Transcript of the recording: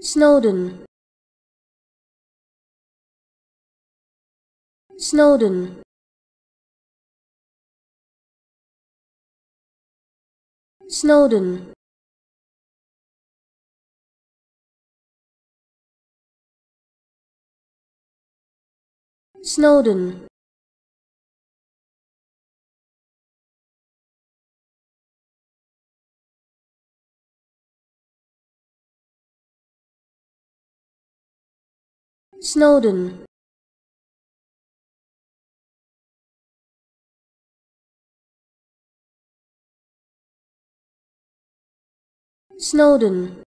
Snowden. Snowden. Snowden. Snowden Snowden. Snowden